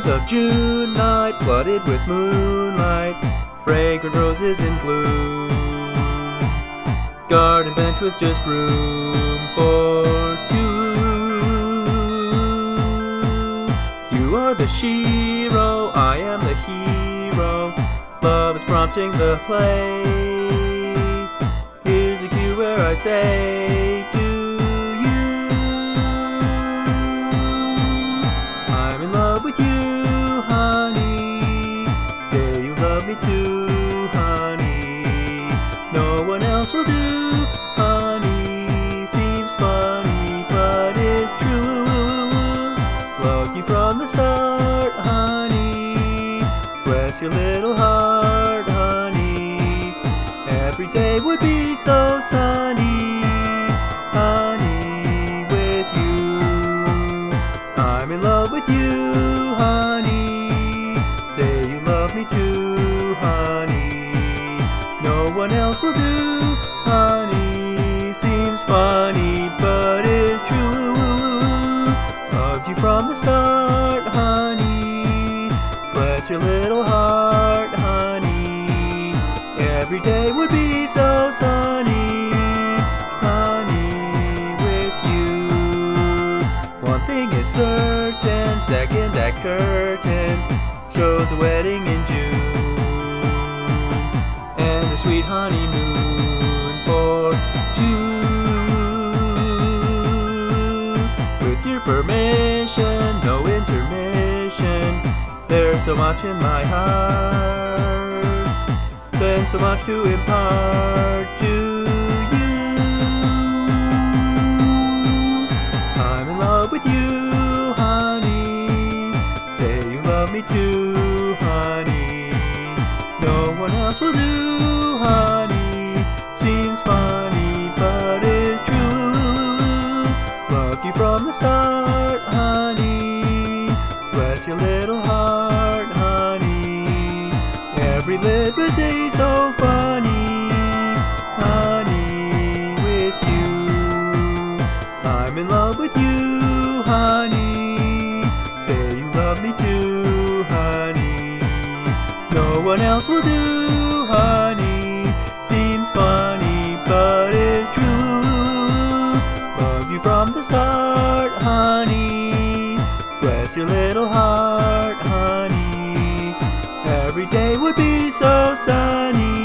is a June night, flooded with moonlight, fragrant roses in bloom. Garden bench with just room for two. You are the shero, I am the hero. Love is prompting the play. Here's the cue where I say Me too, honey. No one else will do, honey. Seems funny, but it's true. Loved you from the start, honey. Bless your little heart, honey. Every day would be so sunny, honey, with you. I'm in love with you, honey. Say you love me too, one else will do, honey. Seems funny, but it's true. Loved you from the start, honey. Bless your little heart, honey. Every day would be so sunny, honey, with you. One thing is certain, second act curtain shows a wedding in June sweet honeymoon for two. With your permission, no intermission. There's so much in my heart, and so much to impart to you. I'm in love with you, honey. Say you love me too, honey. No one else will do, the start, honey. Bless your little heart, honey. Every liberty so funny, honey, with you. I'm in love with you, honey. Say you love me too, honey. No one else will do, from the start, honey. Bless your little heart, honey. Every day would be so sunny,